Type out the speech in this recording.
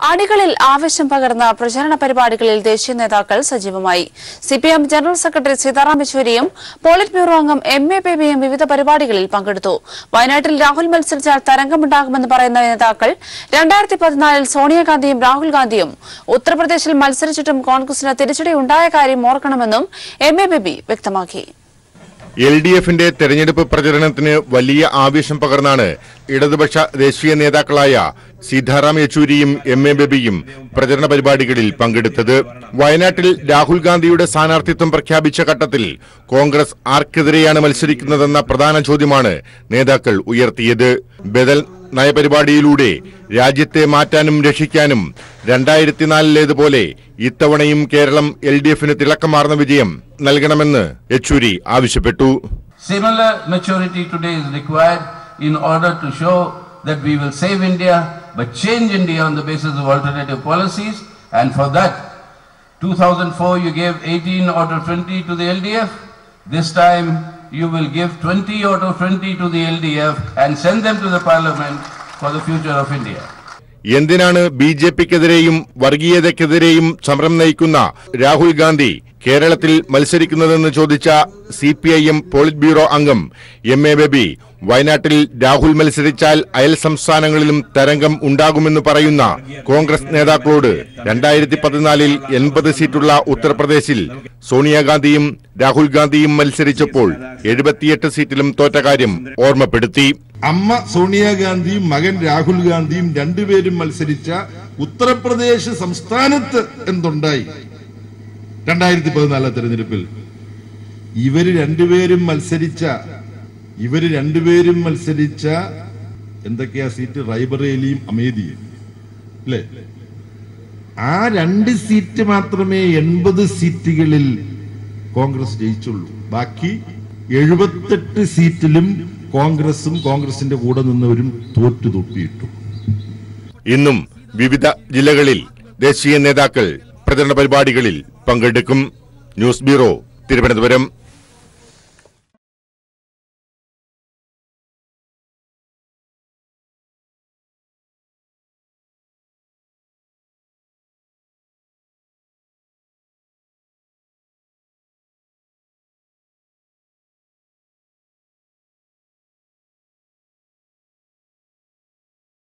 അണികളിൽ ആവേശം പകർന്ന പ്രചരണ പരിപാടികളിൽ ദേശീയ നേതാക്കൾ സജീവമായി. സിപിഎം ജനറൽ സെക്രട്ടറി സീതാറാം യെച്ചൂരിയും പോളിറ്റ് ബ്യൂറോ അംഗം എം എ ബേബിയും വിവിധ പരിപാടികളിൽ പങ്കെടുത്തു. വയനാട്ടിൽ രാഹുൽ മത്സരിച്ചാൽ തരംഗമുണ്ടാകുമെന്ന് പറയുന്ന നേതാക്കൾ രണ്ടായിരത്തി പതിനാലിൽ സോണിയാഗാന്ധിയും രാഹുൽ ഗാന്ധിയും. ഉത്തർപ്രദേശിൽ മത്സരിച്ചിട്ടും കോൺഗ്രസിന് തിരിച്ചടി ഉണ്ടായ കാര്യം ഓർക്കണമെന്നും എം എ ബേബി വ്യക്തമാക്കി. എൽ ഡി എഫിന്റെ തെരഞ്ഞെടുപ്പ് പ്രചരണത്തിന് വലിയ ആവേശം പകർന്നാണ് ഇടതുപക്ഷ ദേശീയ നേതാക്കളായ സീതാറാം യെച്ചൂരിയും എം എ ബേബിയും പ്രചരണ പരിപാടികളിൽ പങ്കെടുത്തത്. വയനാട്ടിൽ രാഹുൽ ഗാന്ധിയുടെ സ്ഥാനാർത്ഥിത്വം പ്രഖ്യാപിച്ച ഘട്ടത്തിൽ കോൺഗ്രസ് ആർക്കെതിരെയാണ് മത്സരിക്കുന്നതെന്ന പ്രധാന ചോദ്യമാണ് നേതാക്കൾ ഉയർത്തിയത്. ബദൽ നയപരിപാടിയിലൂടെ രാജ്യത്തെ മാറ്റാനും രക്ഷിക്കാനും രണ്ടായിരത്തിനാലിലേതുപോലെ ഇത്തവണയും കേരളം എൽ ഡി എഫിന് തിളക്കമാർന്ന വിജയം നൽകണമെന്ന് യെച്ചൂരി ആവശ്യപ്പെട്ടു Similar maturity today is required in order to show that we will save India, but change India on the basis of alternative policies. And for that, 2004 you gave 18 out of 20 to the LDF. This time you will give 20 out of 20 to the LDF and send them to the parliament for the future of India. എന്തിനാണ് B J പിക്കെതിരെയും വർഗീയതയ്ക്കെതിരെയും സമരം നയിക്കുന്ന രാഹുൽ ഗാന്ധി കേരളത്തിൽ മത്സരിക്കുന്നതെന്ന് ചോദിച്ച C P I M politburo അംഗം M A Baby വയനാട്ടിൽ രാഹുൽ മത്സരിച്ചാൽ അയൽ സംസ്ഥാനങ്ങളിലും തരംഗം ഉണ്ടാകുമെന്ന് പറയുന്ന കോൺഗ്രസ് നേതാക്കളോട് രണ്ടായിരത്തി പതിനാലിൽ എൺപത് സീറ്റുള്ള ഉത്തർപ്രദേശിൽ സോണിയാഗാന്ധിയും രാഹുൽ ഗാന്ധിയും മത്സരിച്ചപ്പോൾ എഴുപത്തിയെട്ട് സീറ്റിലും തോറ്റ കാര്യം ഓർമ്മപ്പെടുത്തി. അമ്മ സോണിയാഗാന്ധിയും മകൻ രാഹുൽ ഗാന്ധിയും രണ്ടുപേരും മത്സരിച്ച ഉത്തർപ്രദേശ് സംസ്ഥാനത്ത് എന്തുണ്ടായി? രണ്ടായിരത്തി പതിനാലിലെ തെരഞ്ഞെടുപ്പിൽ ഇവർ രണ്ടുപേരും മത്സരിച്ച ഇവർ രണ്ടുപേരും മത്സരിച്ച എന്തൊക്കെയാ സീറ്റ്? റൈബറേലിയും അമേദിയും അല്ലേ? ആ രണ്ട് സീറ്റ് മാത്രമേ എൺപത് സീറ്റുകളിൽ കോൺഗ്രസ് ജയിച്ചുള്ളൂ. ബാക്കി എഴുപത്തെട്ട് സീറ്റിലും കോൺഗ്രസും കോൺഗ്രസിന്റെ കൂടെ നിന്നവരും തോറ്റു തൊപ്പിയിട്ടു ഇന്നും വിവിധ ജില്ലകളിൽ ദേശീയ നേതാക്കൾ പ്രചരണ പരിപാടികളിൽ പങ്കെടുക്കും ന്യൂസ് ബ്യൂറോ തിരുവനന്തപുരം.